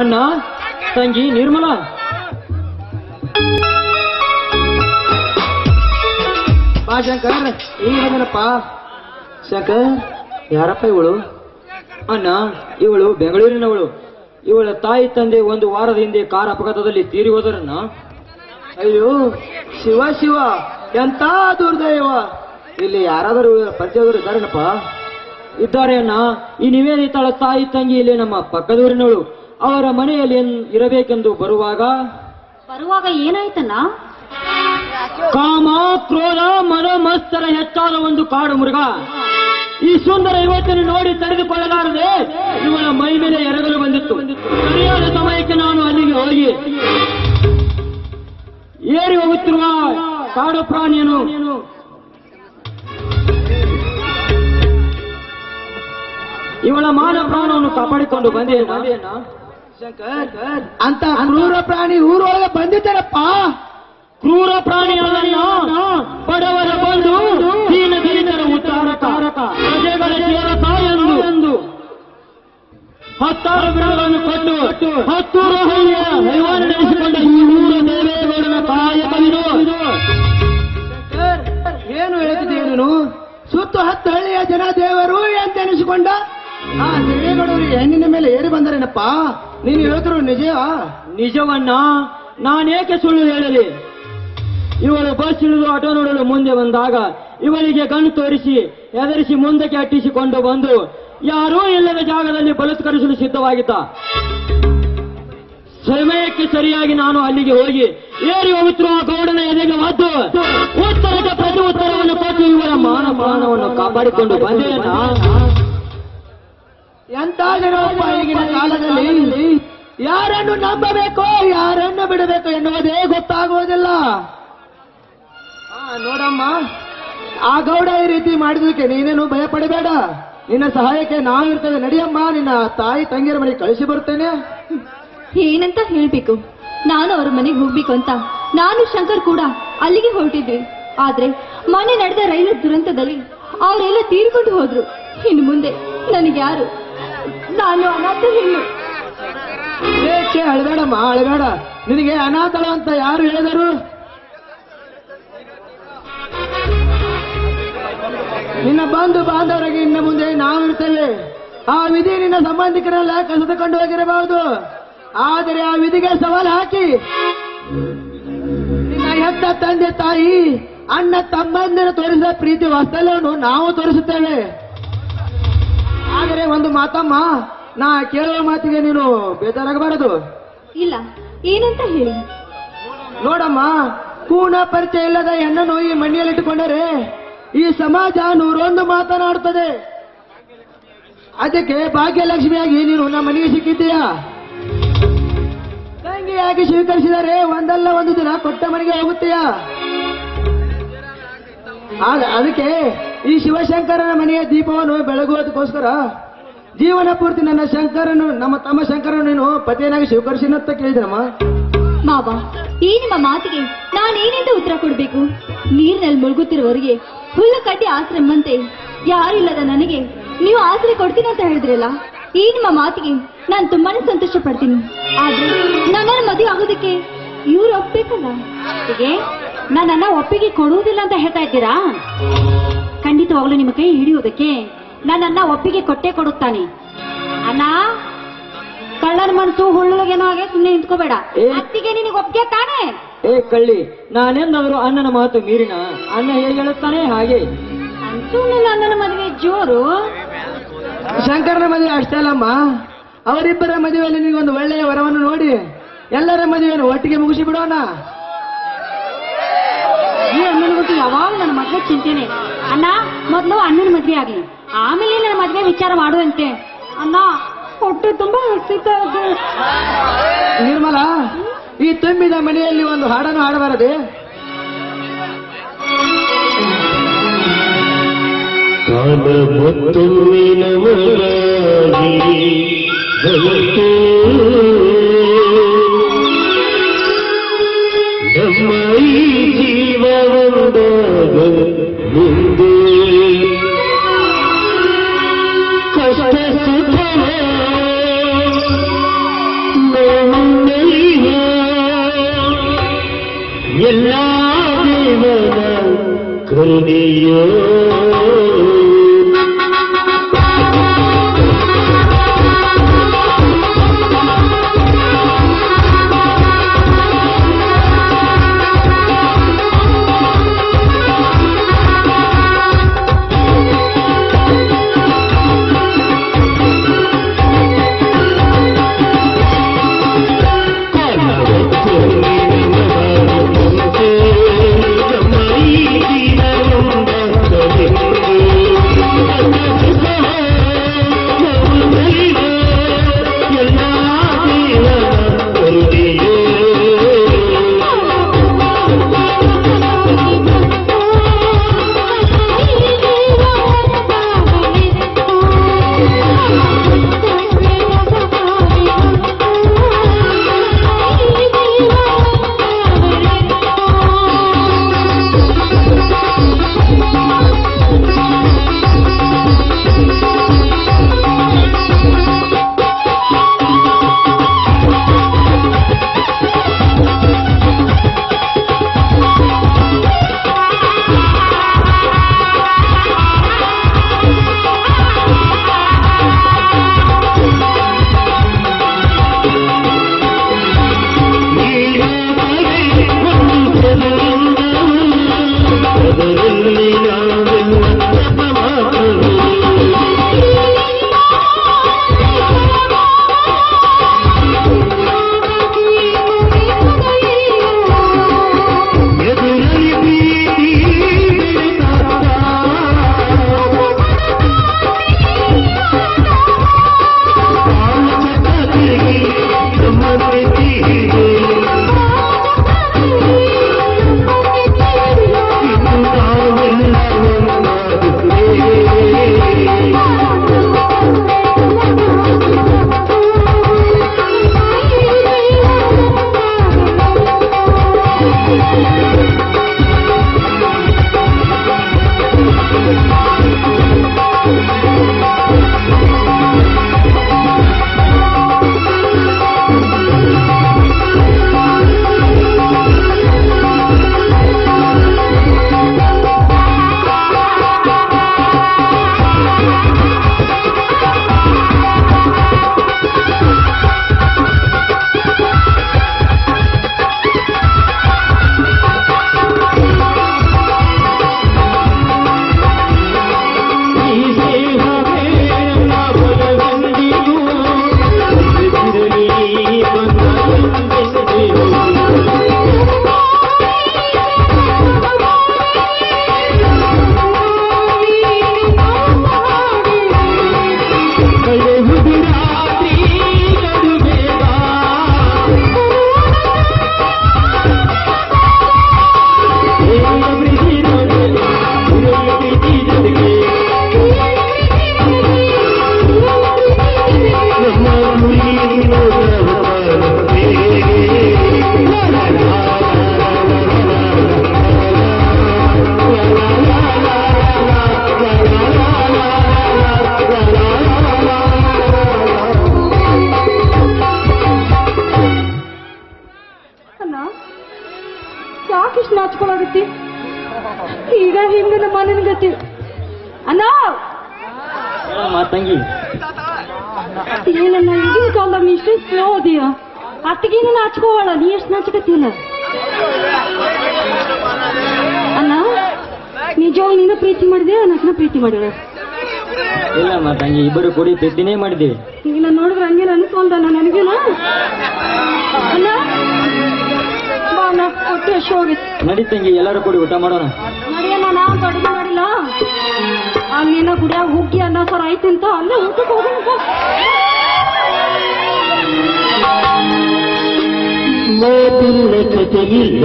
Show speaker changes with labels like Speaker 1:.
Speaker 1: ಅಣ್ಣ, ತಂಗಿ ನಿರ್ಮಲ.
Speaker 2: ಬಾ ಶಂಕರ್ ಏನಪ್ಪ ಶಂಕರ್, ಯಾರಪ್ಪ ಇವಳು?
Speaker 1: ಅಣ್ಣ, ಇವಳು ಬೆಂಗಳೂರಿನವಳು. ಇವಳ ತಾಯಿ ತಂದೆ ಒಂದು ವಾರದ ಹಿಂದೆ ಕಾರ್ ಅಪಘಾತದಲ್ಲಿ ತೀರಿ ಹೋದರನ್ನ
Speaker 2: ಅಯ್ಯೋ, ಶಿವ ಶಿವ ಎಂತ ದುರ್ದೈವ. ಇಲ್ಲಿ ಯಾರಾದರೂ ಪರಿಚಯದವರು ಇದ್ದಾರೇನಪ್ಪ?
Speaker 1: ಇದ್ದಾರೆ ಅಣ್ಣ. ಈ ನಿವೇದಿತಾಳ ತಾಯಿ ತಂಗಿ ಇಲ್ಲಿ ನಮ್ಮ ಪಕ್ಕದೂರಿನವಳು. ಅವರ ಮನೆಯಲ್ಲಿ ಇರಬೇಕೆಂದು ಬರುವಾಗ?
Speaker 3: ಬರುವಾಗ ಏನಾಯ್ತಣ್ಣ?
Speaker 1: ಕಾಮ ಕ್ರೋಧ ಮಸ್ತರ ಹೆಚ್ಚಾದ ಒಂದು ಕಾಡು ಮೃಗ. ಈ ಸುಂದರ ಯುವತಿಯನ್ನು ನೋಡಿ ತಡೆದುಕೊಳ್ಳಲಾರದೆ ಇವನ ಮೈ ಮೇಲೆ ಎರಗಲು ಬಂದಿತ್ತು. ಸರಿಯಾದ ಸಮಯಕ್ಕೆ ನಾನು ಅಲ್ಲಿಗೆ ಹೋಗಿ ಏರಿ ಹೋಗುತ್ತಿರುವ ಕಾಡು ಪ್ರಾಣಿಯನ್ನು ಇವಳ ಮಾನ ಪ್ರಾಣವನ್ನು ಕಾಪಾಡಿಕೊಂಡು ಬಂದೆ
Speaker 2: ಶಂಕರ್ ಅಂತ ಕ್ರೂರ ಪ್ರಾಣಿ ಊರೊಳಗೆ ಬಂದಿದ್ದಾರಪ್ಪ.
Speaker 1: ಕ್ರೂರ ಪ್ರಾಣಿಗಳನ್ನು ಬಡವರ ಬಂದು ದೀನ ದಲಿತರ ಉದ್ಧಾರಕ ಪ್ರಜೆಗಳ ಸೇವಕ ಎಂದು ಎಂದು ಹತ್ತಾರು ಗ್ರಹಗಳನ್ನು ಕೊಟ್ಟು ಹತ್ತು ಹೈವಾನ ನಡೆಸಿಕೊಂಡ ಈ ಊರ ದೇವೇಗೌಡನ ಕಾಯಕವಿದು
Speaker 2: ಶಂಕರ್ ಏನು ಹೇಳ್ತಿದ್ದೀಯ ನೀನು? ಸುತ್ತು ಹತ್ತು ಹಳ್ಳಿಯ ಜನ ದೇವರು ಅಂತ ಎನಿಸಿಕೊಂಡ ಆ ದೇವೇಗೌಡರು ಹೆಣ್ಣಿನ ಮೇಲೆ ಏರಿ ಬಂದರೇನಪ್ಪ? ನೀನು ಹೇಳಿದ್ರು ನಿಜವಾ
Speaker 1: ನಿಜವನ್ನ ನಾನೇಕೆ ಸುಳ್ಳು ಹೇಳಲಿ? ಇವಳು ಬಸ್ ಇಳಿದು ಆಟೋ ನೋಡಲು ಮುಂದೆ ಬಂದಾಗ ಇವಳಿಗೆ ಗಣ್ಣು ತೋರಿಸಿ ಎದರಿಸಿ ಮುಂದಕ್ಕೆ ಅಟ್ಟಿಸಿಕೊಂಡು ಬಂದು ಯಾರೂ ಇಲ್ಲದ ಜಾಗದಲ್ಲಿ ಬಲತ್ಕರಿಸಲು ಸಿದ್ಧವಾಗಿದ್ದ. ಸಮಯಕ್ಕೆ ಸರಿಯಾಗಿ ನಾನು ಅಲ್ಲಿಗೆ ಹೋಗಿ ಏರಿ ಹೋಗುತ್ತಿರುವ ಗೌಡನ ಎದೆಗೆ ಒದ್ದು ಉತ್ತರದ ಪ್ರತಿ ಉತ್ತರವನ್ನು ಕೊಟ್ಟು ಇವರ ಮಾನ ಪ್ರಾಣವನ್ನು ಕಾಪಾಡಿಕೊಂಡು ಬಂದೆ
Speaker 2: ಎಂತ ಜನಪ್ಪ ಈಗಿನ ಕಾಲದಲ್ಲಿ ಯಾರನ್ನು ನಂಬಬೇಕು, ಯಾರನ್ನು ಬಿಡಬೇಕು ಎನ್ನುವುದೇ ಗೊತ್ತಾಗುವುದಿಲ್ಲ. ನೋಡಮ್ಮ, ಆ ಗೌಡ ಈ ರೀತಿ ಮಾಡಿದಕ್ಕೆ ನೀನೇನು ಭಯ ಪಡಬೇಡ ನಿನ್ನ ಸಹಾಯಕ್ಕೆ ನಾವು ಇರ್ತೇವೆ ನಡಿಯಮ್ಮ, ನಿನ್ನ ತಾಯಿ ತಂಗಿಯರ ಮನೆಗೆ ಕಳಿಸಿ ಬರ್ತೇನೆ.
Speaker 3: ಏನಂತ ಹೇಳ್ಬೇಕು? ನಾನು ಅವ್ರ ಮನೆಗೆ ಹೋಗ್ಬೇಕು ಅಂತ. ನಾನು ಶಂಕರ್ ಕೂಡ ಅಲ್ಲಿಗೆ ಹೊರಟಿದ್ವಿ ಆದ್ರೆ ಮನೆ ನಡೆದ ರೈಲು ದುರಂತದಲ್ಲಿ ಅವರೆಲ್ಲ ತೀರ್ಕೊಂಡು ಹೋದ್ರು. ಇನ್ನು ಮುಂದೆ ನನಗೆ ಯಾರು ನಾನು ಅನಾಥ
Speaker 2: ಏಕೆ ಅಳಬೇಡಮ್ಮ, ಅಳಬೇಡ. ನಿನಗೆ ಅನಾಥಳ ಅಂತ ಯಾರು ಹೇಳಿದರು? ನಿನ್ನ ಬಂಧು ಬಾಂಧವರಿಗೆ ಇನ್ನು ಮುಂದೆ ನಾವು ಇರ್ತೇವೆ ಆ ವಿಧಿ ನಿನ್ನ ಸಂಬಂಧಿಕರೆಲ್ಲ ಕಸಿದುಕೊಂಡು ಹೋಗಿರಬಹುದು ಆದರೆ ಆ ವಿಧಿಗೆ ಸವಾಲು ಹಾಕಿ. ನಿನ್ನ ಹೆತ್ತ ತಂದೆ ತಾಯಿ, ಅಣ್ಣ ತಮ್ಮಂದಿರ ತೋರಿಸಿದ ಪ್ರೀತಿ ವಾತ್ಸಲ್ಯವನ್ನು ನಾವು ತೋರಿಸುತ್ತೇವೆ. ಆದರೆ ಒಂದು ಮಾತಮ್ಮ ನಾ ಕೇಳುವ ಮಾತಿಗೆ ನೀನು ಬೇಜಾರಾಗಬಾರದು.
Speaker 3: ಇಲ್ಲ ಏನಂತ ಹೇಳಿ?
Speaker 2: ನೋಡಮ್ಮ ಪೂರ್ಣ ಪರಿಚಯ ಇಲ್ಲದ ಹೆಣ್ಣನ್ನು ಈ ಮನೆಯಲ್ಲಿಟ್ಟುಕೊಂಡರೆ ಈ ಸಮಾಜ ನೂರೊಂದು ಮಾತನಾಡುತ್ತದೆ. ಅದಕ್ಕೆ ಭಾಗ್ಯಲಕ್ಷ್ಮಿಯಾಗಿ ನೀನು ನಮ್ಮ ಮನೆಗೆ ಸಿಕ್ಕಿದ್ದೀಯಾ? ತಂಗಿಯಾಗಿ ಸ್ವೀಕರಿಸಿದರೆ ಒಂದಲ್ಲ ಒಂದು ದಿನ ಕೊಟ್ಟ ಮನೆಗೆ ಹೋಗುತ್ತೀಯಾ? ಆಗ ಅದಕ್ಕೆ ಈ ಶಿವಶಂಕರನ ಮನೆಯ ದೀಪವನ್ನು ಬೆಳಗುವುದಕ್ಕೋಸ್ಕರ ಜೀವನ ಪೂರ್ತಿ ನನ್ನ ಶಂಕರನು, ನಮ್ಮ ತಮ್ಮ ಶಂಕರನು ನೀನು ಪತಿಯನಾಗಿ ಸ್ವೀಕರಿಸಿನಂತ ಕೇಳಿದ್ರಮ್ಮ.
Speaker 3: ಮಾವ, ಈ ನಿಮ್ಮ ಮಾತಿಗೆ ನಾನೇನಿಂದ ಉತ್ತರ ಕೊಡಬೇಕು? ನೀರಿನಲ್ಲಿ ಮುಳುಗುತ್ತಿರುವವರಿಗೆ ಹುಲ್ಲು ಕಡ್ಡಿ ಆಶ್ರಮಂತೆ ಯಾರಿಲ್ಲದ ನನಗೆ ನೀವು ಆಸರೆ ಕೊಡ್ತೀನಿ ಅಂತ ಹೇಳಿದ್ರಲ್ಲ, ಈ ನಿಮ್ಮ ಮಾತಿಗೆ ನಾನು ತುಂಬಾನೇ ಸಂತೋಷ ಪಡ್ತೀನಿ ಆದ್ರೆ ನನ್ನನ್ನು ಮದುವೆ ಆಗೋದಕ್ಕೆ ಇವ್ರು
Speaker 4: ಒಪ್ಪಬೇಕಲ್ಲ ನನ್ನನ್ನ ಒಪ್ಪಿಗೆ ಕೊಡುವುದಿಲ್ಲ ಅಂತ ಹೇಳ್ತಾ ಇದ್ದೀರಾ? ಖಂಡಿತವಾಗ್ಲೂ ನಿಮ್ಮ ಕೈ ಹಿಡಿಯುವುದಕ್ಕೆ ನನ್ನನ್ನ ಒಪ್ಪಿಗೆ ಕೊಟ್ಟೆ ಕೊಡುತ್ತಾನೆ. ಅಣ್ಣ ಕಳ್ಳನ ಮನಸ್ಸು ಹುಳ್ಳುಗೇನೋ ಹಾಗೆ ಸುಮ್ಮನೆ ನಿಂತ್ಕೋಬೇಡ. ಅತ್ತಿಗೆ ನಿನಗೆ ಒಪ್ಪಿಗೆ ತಾನೆ.
Speaker 1: ಏ ಕಳ್ಳಿ ನಾನೆಂದವರು ಅಣ್ಣನ ಮಾತು ಮೀರಿನ? ಅಣ್ಣ ಹೇಗೆ ಹೇಳುತ್ತಾನೆ ಹಾಗೆ.
Speaker 4: ಅಂತೂ ನನ್ನ ಅಣ್ಣನ ಮದುವೆ ಜೋರು.
Speaker 2: ಶಂಕರನ ಮದುವೆ ಅಷ್ಟೇ ಅಲ್ಲಮ್ಮ. ಅವರಿಬ್ಬರ ಮದುವೆಯಲ್ಲಿ ನಿನಗೊಂದು ಒಳ್ಳೆಯ ವರವನ್ನು ನೋಡಿ ಎಲ್ಲರ ಮದುವೆಯನ್ನು ಒಟ್ಟಿಗೆ ಮುಗಿಸಿ ಬಿಡೋಣ.
Speaker 4: ಈ ಅಣ್ಣನ ಬಗ್ಗೆ ಯಾವಾಗ ನನ್ನ ಮದ್ವೆ ಚಿಂತೆನೆ. ಅಣ್ಣ ಮೊದಲು ಅಣ್ಣನ ಮದ್ವೆ ಆಗ್ಲಿ. ಆಮೇಲೆ ನನ್ನ ಮದ್ವೆ ವಿಚಾರ ಮಾಡುವಂತೆ. ಅಣ್ಣ ಹೊಟ್ಟೆ ತುಂಬಾ ಹಸಿತಾ ಇದೆ.
Speaker 2: ನಿರ್ಮಲ ಈ ತುಂಬಿದ ಮನೆಯಲ್ಲಿ ಒಂದು ಹಾಡನ್ನು ಹಾಡಬಾರದೆ?
Speaker 5: ಕಾಲ
Speaker 6: ബ്രഹ്മൈ ജീവനുണ്ടാകും എല്ലാ ജീവന
Speaker 5: കൃണിയോ ಯಾಕಿಷ್ಟು ನಾಚ್ಕೊಳಾಗತ್ತಿ ಈಗ ಹಿಂಗ ನಮ್ಮ ಮನೇನ ಗತಿ. ಅಣ್ಣ!
Speaker 1: ತಂಗಿ.
Speaker 5: ಏನನ್ನ ಈಗಿನ ಕಾಲದಾಗ ನೀ ಇಷ್ಟು ಸ್ಲೋ ಅದೀಯ ಅತ್ತಿಗೇನು ನಾಚ್ಕೋವಾಳ ನೀ ಎಷ್ಟು ನಾಚ್ಕತ್ತಿಲ್ಲ ಅಣ್ಣ ನಿಜವಾಗ ನೀನು ಪ್ರೀತಿ ಮಾಡಿದೆ ಅನ್ನ ಪ್ರೀತಿ ಮಾಡಿದೆ?
Speaker 1: ಇಲ್ಲಮ್ಮ ತಂಗಿ ಇಬ್ಬರು ಕೂಡಿ ಪ್ರೀತಿನೇ ಮಾಡಿದ್ದೀವಿ
Speaker 5: ಈಗ ನೋಡಿದ್ರೆ ಹಂಗೇನು ಅನ್ಕೊಂಡ ನನಗೇನ? ಅಣ್ಣ ಅಣ್ಣ ಹೊಟ್ಟೆ ಹಸಿ ಹೋಗಿತ್ತು
Speaker 1: ನಡಿ ತಂಗಿ ಎಲ್ಲರೂ ಕೂಡಿ ಊಟ ಮಾಡೋಣ.
Speaker 5: ನಡಿಯಣ್ಣ ನಾವು ಅಡುಗೆ ಮಾಡಿಲ್ಲ. ಹಂಗೇನೋ ಗುಡಿಯಾಗ ಹುಗ್ಗಿ ಅನ್ನ ಸರ್ ಆಯ್ತು ಅಂತ ಅಲ್ಲೇ ಊಟಕ್ಕೆ ಹೋಗೋಣ
Speaker 6: ಮೋದಿಲ್ಲ ಕತೆಗಿಲ್ಲ.